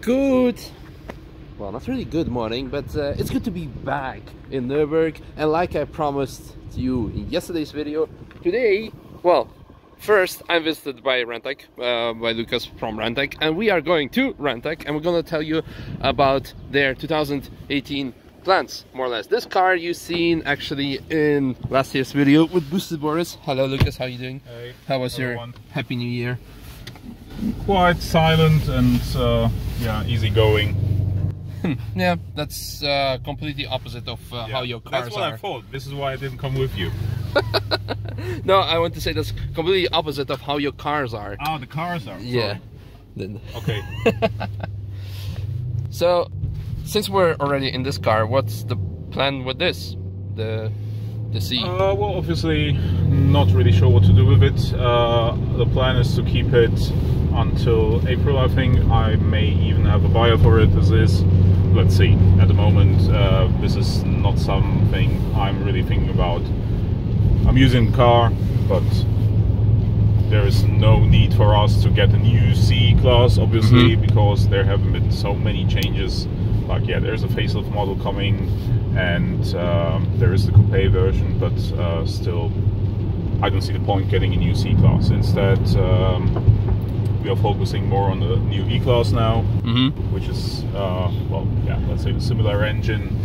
Good, well, not really good morning, but uh, it's good to be back in Nürburg. And like I promised to you in yesterday's video, today, well, first I'm visited by Renntech, uh, by Lucas from Renntech, and we are going to Renntech, and we're gonna tell you about their 2018 plans, more or less. This car you've seen actually in last year's video with Boosted Boris. Hello, Lucas. How are you doing? Hey, How was everyone. your Happy New Year? Quite silent and uh, yeah, easy-going. Yeah, that's uh, completely opposite of uh, how your cars are. That's what are. I thought. This is why I didn't come with you. No, I want to say that's completely opposite of how your cars are. Ah, the cars are. Yeah. Then- Okay. So, since we're already in this car, what's the plan with this? The the C. uh, well, obviously, not really sure what to do with it. Uh, the plan is to keep it until April, I think. I may even have a buyer for it as is. Let's see. At the moment, uh, this is not something I'm really thinking about. I'm using the car, but there is no need for us to get a new C class, obviously, because there haven't been so many changes. Like, yeah, there's a facelift model coming, and um, there is the coupe version, but uh, still, I don't see the point getting a new C class. Instead, um, we are focusing more on the new E class now, Mm-hmm. which is, uh, well, yeah, let's say the similar engine.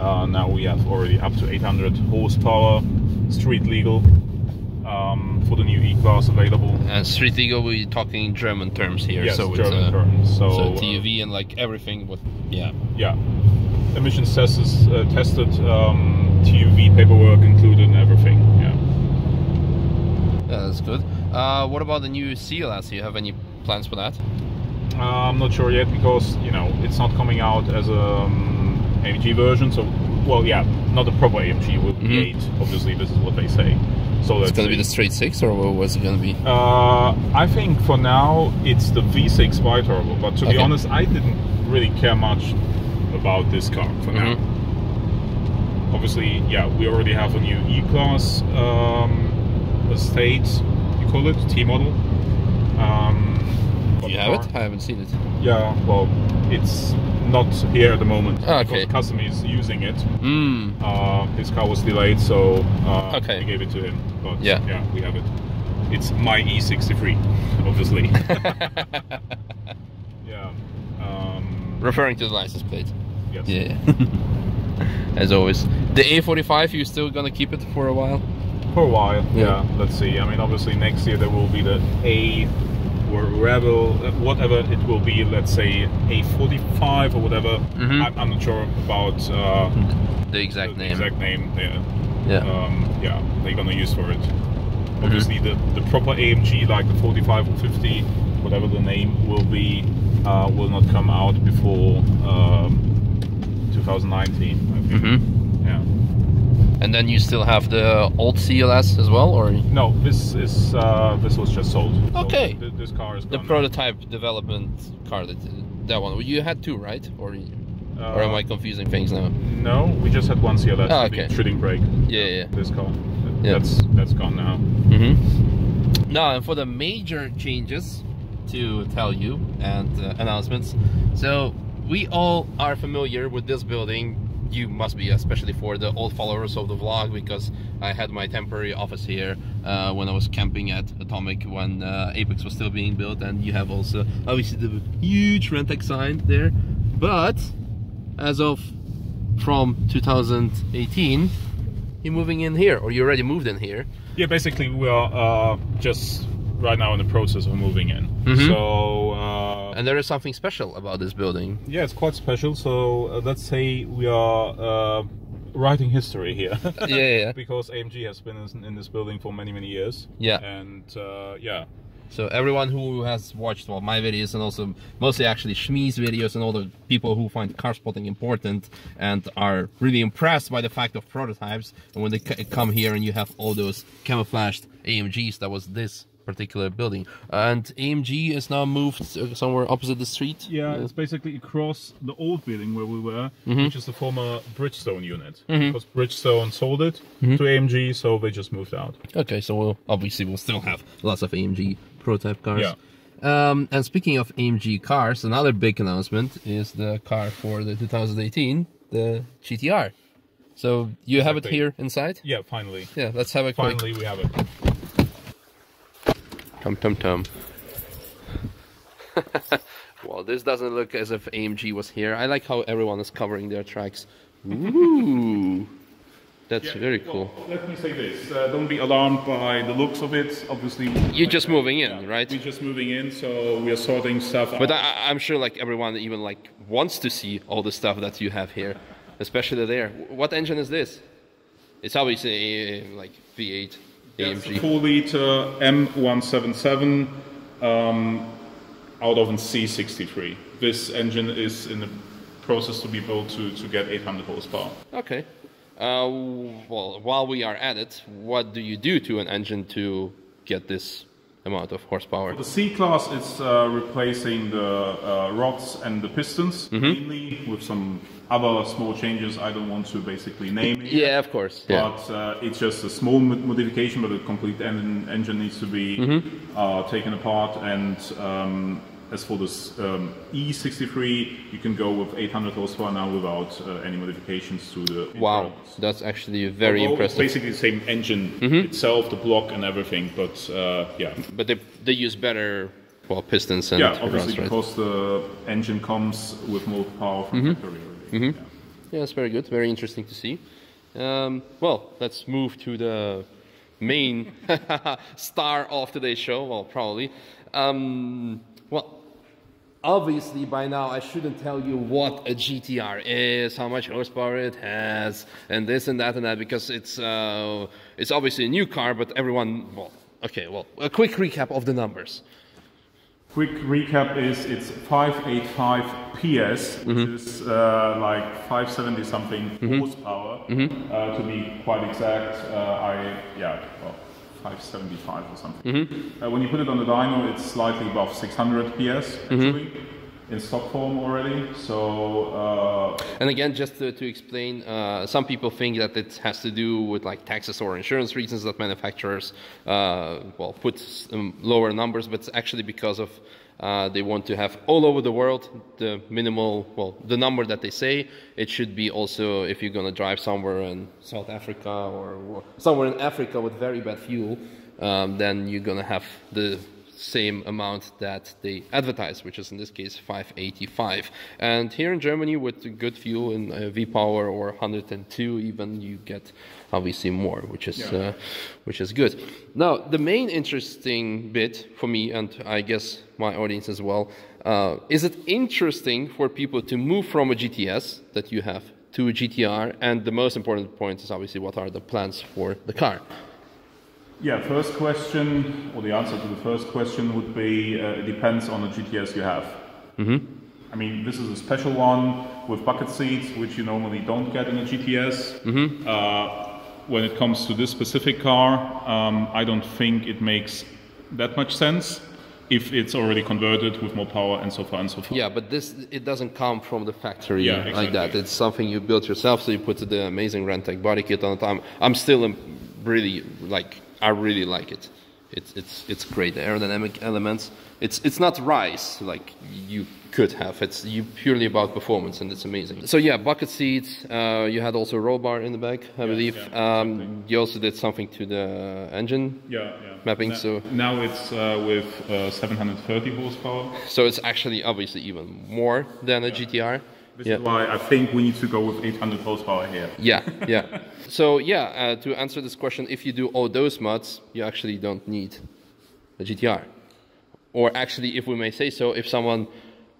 Uh, now we have already up to 800 horsepower, street legal, um, for the new E class available. And Street legal, we're talking German terms here. Yes, so German it's, uh, terms. So, so uh, TUV and like everything. What? Yeah. yeah, emissions test is uh, tested, um, TUV paperwork included, and everything. Yeah. Yeah, that's good. Uh, what about the new CLS? Do you have any plans for that? Uh, I'm not sure yet because you know it's not coming out as a um, AMG version. So, well, yeah, not a proper AMG with Mhm. V8. Obviously, this is what they say. So It's gonna be the straight six, or what was it gonna be? Uh, I think for now it's the V6 biturbo, but to be honest, I didn't really care much about this car for now. Mhm. Obviously, yeah, we already have a new E-Class um, estate, you call it, T model. Um, You have car. it? I haven't seen it. Yeah, well, it's not here at the moment. Ah, okay. because The customer is using it. Hmm. Uh, his car was delayed, so uh, Okay. we gave it to him. But Yeah. yeah, we have it. It's my E63, obviously. yeah. Um, Referring to the license plate. yes. Yeah. As always. The A45, you still gonna keep it for a while? For a while. Yeah. Yeah. Let's see. I mean, obviously next year there will be the A or Rebel, whatever it will be. Let's say A45 or whatever. Mhm. I'm, I'm not sure about uh, The exact the name. exact name. Yeah. Yeah. um, yeah, they're gonna use for it. Obviously, the, the proper AMG, like the 45 or 50, whatever the name will be, uh, will not come out before um, 2019, I think. hmm Yeah. And then you still have the old CLS as well, or No, this is uh, this was just sold. So Okay. th- this car is the prototype development car that that one? You had two, right? Or Uh, or am I confusing things now? No, we just had one CLS. Ah, the okay. Shooting brake. Yeah, yeah. This car. Yeah. That's that's gone now. Mm-hmm. Now, and for the major changes to tell you and uh, announcements, so we all are familiar with this building. You must be, especially for the old followers of the vlog, because I had my temporary office here uh, when I was camping at Atomic when uh, Apex was still being built, and you have also obviously the huge Renntech sign there. But as of from 2018, you're moving in here, or you already moved in here. Yeah, basically we are uh, just right now in the process of moving in. Mhm. So uh, And there is something special about this building. yeah, it's quite special. So uh, let's say we are uh, writing history here. yeah, yeah, yeah. because AMG has been in, in this building for many many years. Yeah. And uh, yeah, So everyone who has watched well my videos and also mostly actually Shmee's videos and all the people who find car spotting important and are really impressed by the fact of prototypes and when they c- come here and you have all those camouflaged AMGs that was this particular building and AMG is now moved uh, somewhere opposite the street. Yeah, Uh, it's basically across the old building where we were, Mm-hmm. which is the former Bridgestone unit. Because Bridgestone sold it Mm-hmm. to AMG, so they just moved out. Okay, so we'll obviously we'll still have lots of AMG prototype cars. Yeah. Um, and speaking of AMG cars, another big announcement is the car for the 2018, the GTR. So you have it here inside? Yeah, finally. Yeah, let's have a quick Finally, we have it. Tum tum tum. well, this doesn't look as if AMG was here. I like how everyone is covering their tracks. Ooh, that's Yeah, very well, cool. let me say this: uh, don't be alarmed by the looks of it. Obviously, You're just moving in, right? We're just moving in, so we are sorting stuff But out. I, I'm sure like everyone even like wants to see all the stuff that you have here, especially there. What engine is this? It's obviously uh, like V8 It's a AMG. four liter M177 um, out of an C63. This engine is in the process to be built to, to get 800 horsepower. Okay. Uh, well, while we are at it, what do you do to an engine to get this amount of horsepower? The C class is uh, replacing the uh, rods and the pistons, Mm-hmm. mainly with some other small changes I don't want to basically name here. Yeah, of course. Yeah. But uh, it's just a small modification, but the complete en- engine needs to be Mm-hmm. uh, taken apart. And um, as for this um, E63, you can go with 800 horsepower now without uh, any modifications to the. Wow, internals. that's actually very Although impressive. Basically the same engine itself, the block and everything. But uh, yeah, But they they use better well pistons and yeah, obviously right? because the engine comes with more power from Mm-hmm. factory. already. Yeah. Yeah, that's very good. Very interesting to see. Um, well, let's move to the main star of today's show. Well, probably. Um, well, obviously by now I shouldn't tell you what a GTR is, how much horsepower it has, and this and that and that because it's uh, it's obviously a new car, but everyone. Well, okay. Well, a quick recap of the numbers. Quick recap is it's 585 PS, which is uh, like 570 something horsepower. Uh, to be quite exact, uh, I yeah, well, 575 or something. Uh, when you put it on the dyno, it's slightly above 600 PS actually in stock form already. So uh, And again, just to, to explain, uh, some people think that it has to do with like taxes or insurance reasons that manufacturers, uh, well, put um, lower numbers, but it's actually because of uh, they want to have all over the world the minimal, well, the number that they say. It should be also if you're going to drive somewhere in South Africa or, or somewhere in Africa with very bad fuel, um, then you're going to have the same amount that they advertise, which is in this case 585. And here in Germany, with good fuel in uh, V-Power or 102, even you get obviously more, which is Yeah. uh, which is good. Now, the main interesting bit for me, and I guess my audience as well, uh, is it interesting for people to move from a GTS that you have to a GTR? And the most important point is obviously what are the plans for the car? Yeah, first question or the answer to the first question would be uh, it depends on the GTS you have. I mean, this is a special one with bucket seats, which you normally don't get in a GTS. Uh, when it comes to this specific car, um, I don't think it makes that much sense if it's already converted with more power and so far and so forth. Yeah, but this it doesn't come from the factory Yeah, like that. It's something you built yourself. So you put the amazing Renntech body kit on it. I'm I'm still really like I really like it. It's it's it's great. The aerodynamic elements. It's it's not rice like you could have. It's you purely about performance and it's amazing. So yeah, bucket seats. Uh, you had also a roll bar in the back, I believe. yeah, um, you also did something to the engine. Yeah, yeah. Mapping, Now, so- now it's uh, with uh, 730 horsepower. So it's actually obviously even more than a GTR. This yeah. is why I think we need to go with 800 horsepower here. Yeah, yeah. so yeah, uh, to answer this question, if you do all those mods, you actually don't need a GTR. Or actually, if we may say so, if someone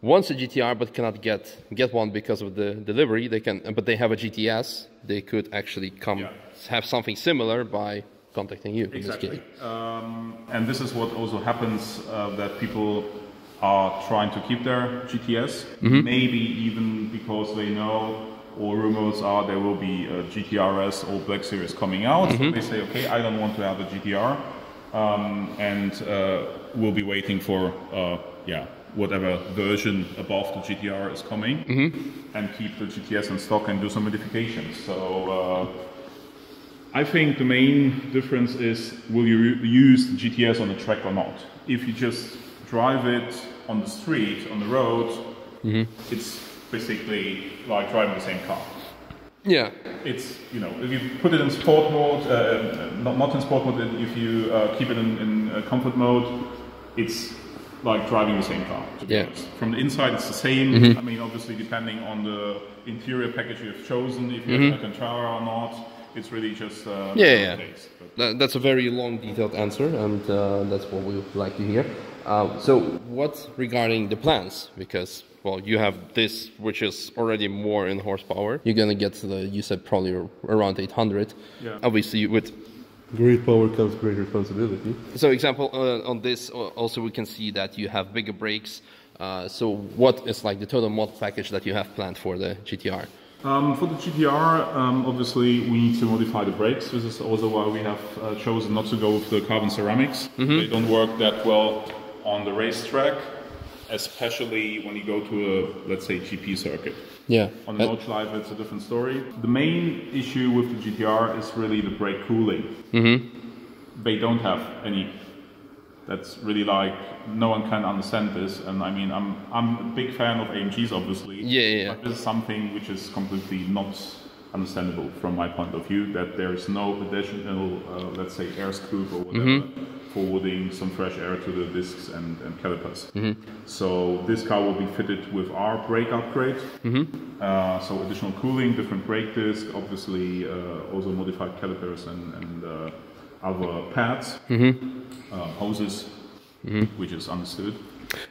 wants a GTR but cannot get get one because of the delivery, they can. But they have a GTS, they could actually come Yeah. have something similar by contacting you. In this Exactly. case. Um, and this is what also happens uh, that people are trying to keep their GTS, maybe even because they know or rumors are there will be a GTRS or Black Series coming out. So they say, okay, I don't want to have a GTR, um, and uh, we'll be waiting for uh, yeah whatever version above the GTR is coming, and keep the GTS in stock and do some modifications. So. Uh, I think the main difference is will you use the GTS on the track or not. If you just drive it on the street, on the road, it's basically like driving the same car. Yeah. It's you know if you put it in sport mode, uh, uh, not not in sport mode. If you uh, keep it in, in uh, comfort mode, it's like driving the same car. Yeah. honest. From the inside, it's the same. I mean, obviously depending on the interior package you've chosen, if you have a Alcantara or not, it's really just uh, Yeah, yeah. But That, that's a very long, detailed answer, and uh, that's what we would like to hear. Uh, so, what regarding the plans? Because, well, you have this, which is already more in horsepower. You're gonna get to the, you said probably around 800. Yeah. Obviously, with great power comes great responsibility. So, example uh, on this, uh, also we can see that you have bigger brakes. Uh, so, what is like the total mod package that you have planned for the GTR? Um, for the GTR, um, obviously we need to modify the brakes. This is also why we have uh, chosen not to go with the carbon ceramics. They don't work that well on the racetrack, especially when you go to a, let's say, GP circuit. Yeah. On the Uh, Nordschleife, it's a different story. The main issue with the GTR is really the brake cooling. Mm -hmm. They don't have any. That's really like no one can understand this, and I mean I'm I'm a big fan of AMGs, obviously. Yeah, yeah. But this is something which is completely not understandable from my point of view. That there is no additional, uh, let's say, air scoop or whatever, Mm-hmm. Forwarding some fresh air to the discs and, and calipers. Mm-hmm. So this car will be fitted with our brake upgrade. Uh, so additional cooling, different brake disc, obviously uh, also modified calipers and, and uh, other pads, uh, hoses, which is understood.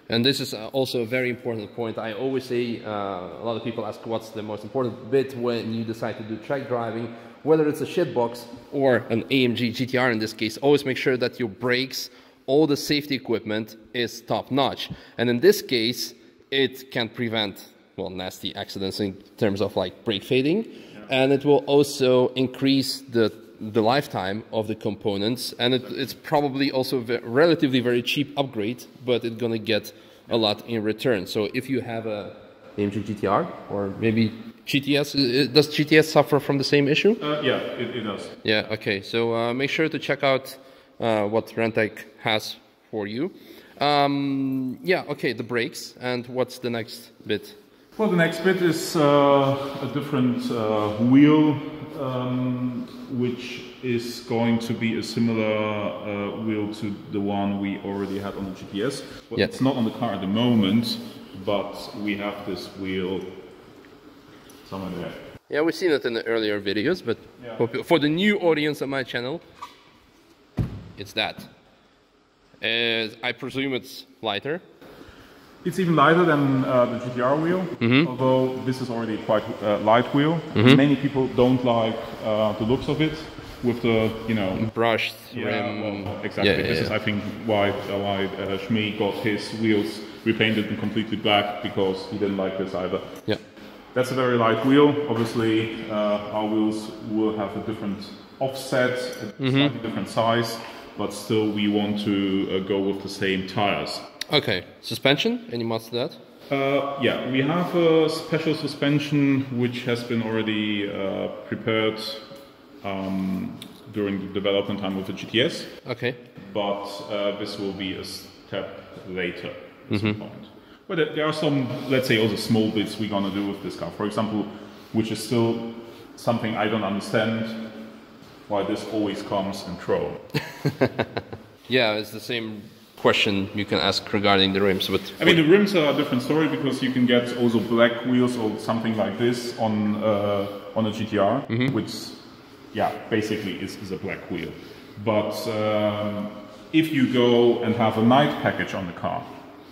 And this is uh, also a very important point. I always say, uh, a lot of people ask what's the most important bit when you decide to do track driving, whether it's a shitbox or an AMG GTR in this case, always make sure that your brakes, all the safety equipment is top notch. And in this case, it can prevent, well, nasty accidents in terms of like brake fading. And it will also increase the the lifetime of the components, and it, it's probably also ve- relatively very cheap upgrade, but it's gonna get a lot in return. So if you have a AMG GTR or maybe GTS, i- i- does GTS suffer from the same issue? Uh, yeah, it, it does. Yeah. Okay. So uh, make sure to check out uh, what Renntech has for you. Um, yeah. Okay. The brakes and what's the next bit? Well, the next bit is uh, a different uh, wheel, um, which is going to be a similar uh, wheel to the one we already had on the GTS. Well, Yeah. It's not on the car at the moment, but we have this wheel somewhere there. Yeah, we've seen it in the earlier videos, but Yeah. for, for the new audience on my channel, it's that. Uh, I presume it's lighter. It's even lighter than uh, the GTR wheel, Mm-hmm. although this is already quite a light wheel. Many people don't like uh, the looks of it with the, you know, brushed Yeah, rim. well, exactly. Yeah, yeah, this is. I think, why why uh, Shmee got his wheels repainted and completely black because he didn't like this either. yeah. That's a very light wheel. Obviously, uh, our wheels will have a different offset, a Mm-hmm. slightly different size, but still we want to uh, go with the same tires. Okay, suspension. Any mods to that? Uh, yeah, we have a special suspension which has been already uh, prepared um, during the development time of the GTS. Okay. but uh, this will be a step later at some point. But there- are some, let's say, also small bits we're gonna do with this car. For example, which is still something I don't understand, why this always comes in chrome. Yeah, it's the same question you can ask regarding the rims, but I mean, the rims are a different story because you can get also black wheels or something like this on uh, on a GTR, which, yeah, basically is, is a black wheel. But um, if you go and have a night package on the car,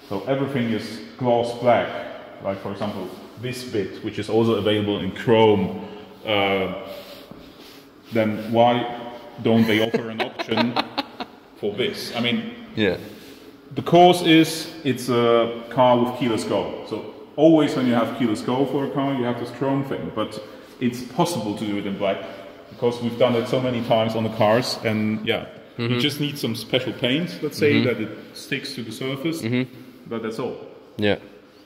so everything is gloss black, like for example this bit, which is also available in chrome, uh, then why don't they offer an option for this? I mean, yeah. the cause is it's a car with keyless go. So always when you have keyless go for a car, you have this chrome thing. But it's possible to do it in black because we've done it so many times on the cars. And yeah, you just need some special paint, let's say, that it sticks to the surface. But that's all. Yeah.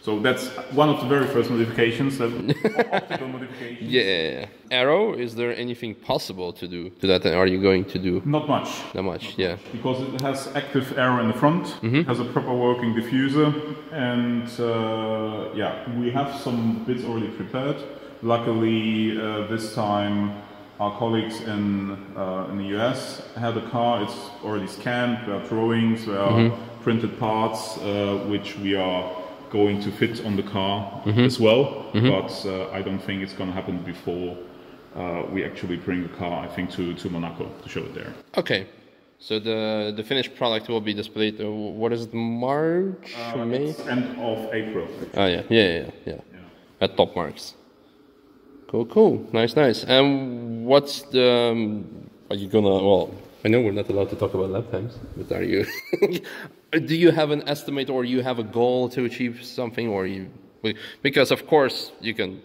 So that's one of the very first modifications, that optical modifications. Yeah. Aero, is there anything possible to do to that? And are you going to do Not much. Not much? Yeah. because it has active aero in the front, Mm-hmm. has a proper working diffuser, and uh, yeah, we have some bits already prepared. Luckily, uh, this time our colleagues in uh, in the US had a car. It's already scanned. There are drawings, there are Mm-hmm. printed parts, uh, which we are going to fit on the car Mm-hmm. as well. But uh, I don't think it's going to happen before. Uh, we actually bring the car, I think, to, to Monaco to show it there. Okay. So the the finished product will be displayed. Uh, what is it? March, May? End of April. Oh yeah, yeah, yeah, yeah. Yeah. At Top Marques. Cool, cool, nice, nice. And what's the? Um, are you gonna? Well, I know we're not allowed to talk about lap times, but are you? do you have an estimate, or you have a goal to achieve something, or you? Because of course you can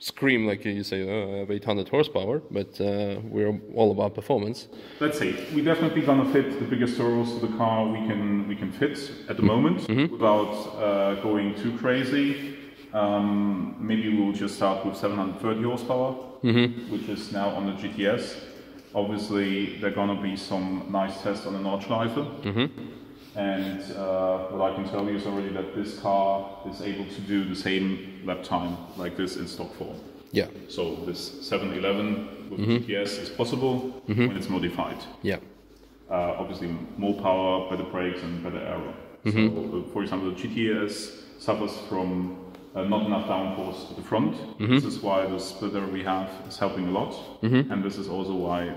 scream like you say, oh, I have 800 horsepower, but uh, we're all about performance. Let's see. We definitely gonna fit the biggest turbos to the car we can we can fit at the moment without uh, going too crazy. Um, maybe we'll just start with 730 horsepower, which is now on the GTS. Obviously, there are gonna be some nice tests on the Nordschleife. And uh, what I can tell you is already that this car is able to do the same lap time like this in stock form. Yeah, So this 711 with GTS is possible when it's modified. yeah, Uh, obviously, more power, better brakes, and better aero. So, uh, for example, the GTS suffers from uh, not enough downforce at the front. This is why the splitter we have is helping a lot, and this is also why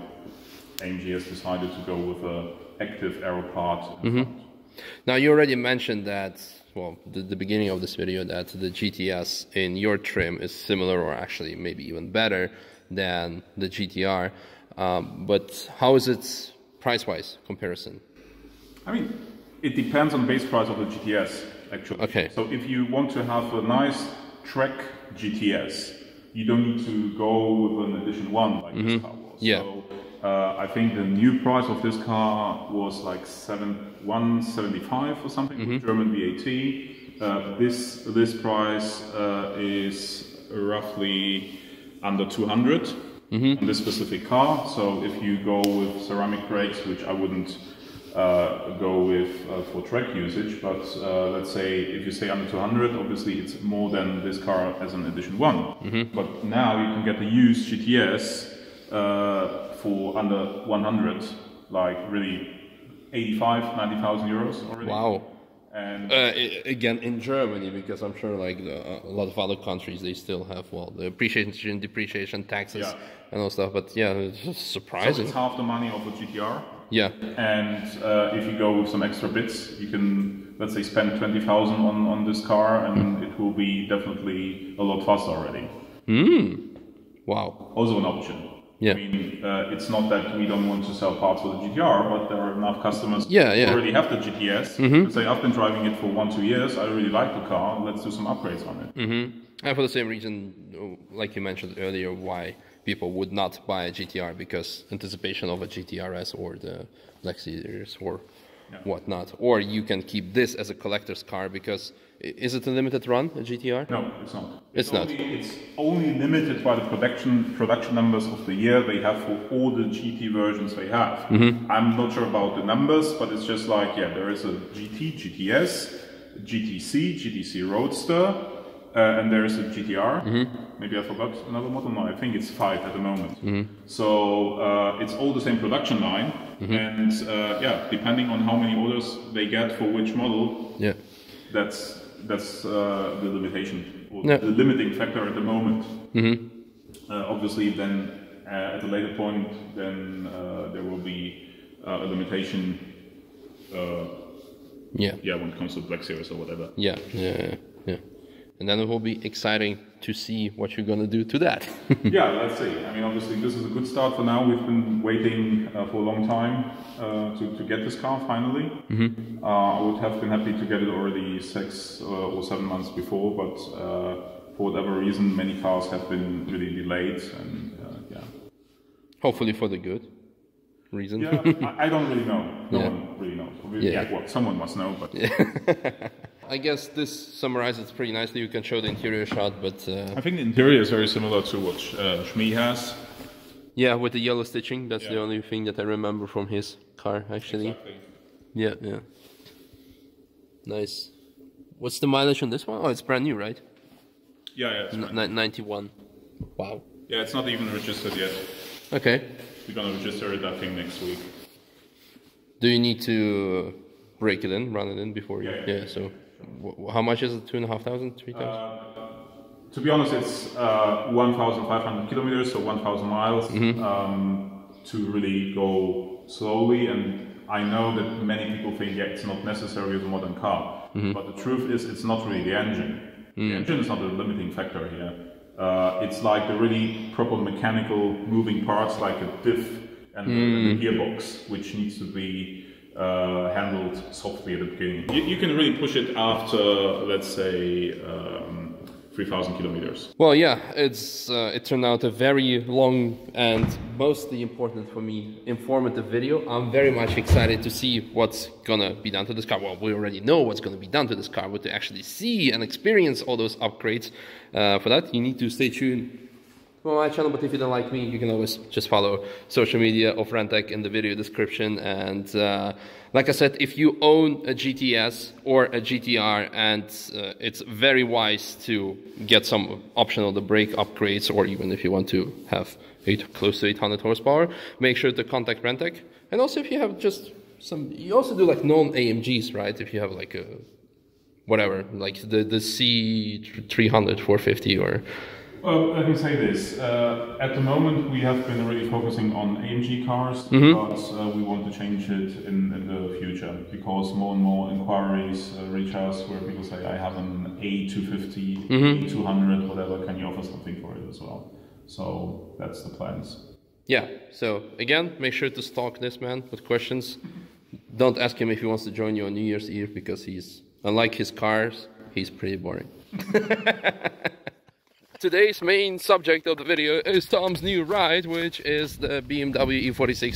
AMG has decided to go with a active aero part front. Now you already mentioned that, well, the, the beginning of this video that the GTS in your trim is similar or actually maybe even better than the GTR. Um, but how is it price-wise comparison? I mean, it depends on the base price of the GTS, actually. Okay. So if you want to have a nice track GTS, you don't need to go with an edition one like this car was. Mm-hmm. Yeah. So uh, I think the new price of this car was like seven one seventy five or something Mm-hmm. with German VAT. Uh, this this price uh, is roughly under two hundred Mm-hmm. on this specific car. So if you go with ceramic brakes, which I wouldn't go with uh, for track usage, but uh, let's say if you say under 200, obviously it's more than this car as an edition one. But now you can get the used GTS uh, for under 100, like really 85, 90,000 euros already. Wow. And Uh, again, in Germany, because I'm sure like the, a lot of other countries, they still have, well, the appreciation, depreciation, taxes, Yeah. and all stuff. But yeah, it's just so surprising. it's half the money of a GTR. Yeah. And uh, if you go with some extra bits, you can, let's say, spend 20,000 on, on this car and it will be definitely a lot faster already. Wow. Also an option. Yeah. I mean, uh, it's not that we don't want to sell parts for the GTR, but there are enough customers Yeah, yeah. who already have the GTS. and Say, I've been driving it for one, two years, I really like the car, let's do some upgrades on it. Mm -hmm. And for the same reason, like you mentioned earlier, why people would not buy a GTR because anticipation of a GTRS or the Black Series or whatnot. Or you can keep this as a collector's car because is it a limited run, a GTR? No, it's not. It's not. Only, it's only limited by the production production numbers of the year they have for all the GT versions they have. Mm-hmm. I'm not sure about the numbers, but it's just like yeah, there is a GT, GTS, GTC, GTC Roadster, uh, and there is a GTR. Mm-hmm. Maybe I forgot another model. No, I think it's five at the moment. Mm-hmm. So uh, it's all the same production line, Mm-hmm. and uh, yeah, depending on how many orders they get for which model, Yeah. that's that's uh, the limitation or Yeah. the limiting factor at the moment. Uh, obviously, then uh, at a later point, then uh, there will be uh, a limitation. Uh, Yeah. yeah, when it comes to Black Series or whatever. Yeah. Yeah. Yeah. Yeah. And then it will be exciting to see what you're gonna do to that. yeah, let's see. I mean, obviously, this is a good start for now. We've been waiting uh, for a long time uh, to, to get this car finally. Uh, I would have been happy to get it already six uh, or seven months before, but uh, for whatever reason, many cars have been really delayed. And uh, yeah, Hopefully for the good reason. yeah, I, I don't really know. No Yeah. one really knows. Yeah. Yeah. well, someone must know, but I guess this summarizes pretty nicely. You can show the interior shot, but uh, I think the interior is very similar to what uh, Shmee has. yeah, with the yellow stitching, that's the only thing that I remember from his car, actually. Yeah, yeah. Nice. What's the mileage on this one? Oh, it's brand new, right? Yeah, yeah, it's N- right. ni- 91. Wow. yeah. It's not even registered yet. Okay. We're gonna register it, I think, next week. Do you need to break it in, run it in before you? Yeah, yeah, so, wh- how much is it? Two and a half thousand, three thousand? Uh, To be honest, it's uh, 1,500 kilometers, so 1,000 miles, um, to really go slowly. And I know that many people think, yeah, it's not necessary with a modern car. But the truth is, it's not really the engine. The engine is not the limiting factor here. Uh, it's like the really proper mechanical moving parts, like a diff and, the gearbox, which needs to be uh, handled softly at the beginning. You, you can really push it after, let's say, um, 3,000 kilometers. Well, yeah, it's uh, it turned out a very long and mostly important for me informative video. I'm very much excited to see what's gonna be done to this car. Well, we already know what's gonna be done to this car, but to actually see and experience all those upgrades, uh, for that you need to stay tuned for my channel. But if you don't like me, you can always just follow social media of Renntech in the video description. And uh, like I said, if you own a GTS or a GTR, and uh, it's very wise to get some optional the brake upgrades, or even if you want to have eight, close to 800 horsepower, make sure to contact Renntech. And also, if you have just some, you also do like non AMGs, right? If you have like a whatever, like the the C 300, 450, or Well, let me say this. Uh, at the moment, we have been really focusing on AMG cars, Mm-hmm. but uh, we want to change it in, in the future because more and more inquiries uh, reach us where people say, I have an A250, Mm-hmm. A200, whatever, can you offer something for it as well? So that's the plans. Yeah, so again, make sure to stalk this man with questions. Don't ask him if he wants to join you on New Year's Eve because he's, unlike his cars, he's pretty boring. Today's main subject of the video is Tom's new ride, which is the BMW E46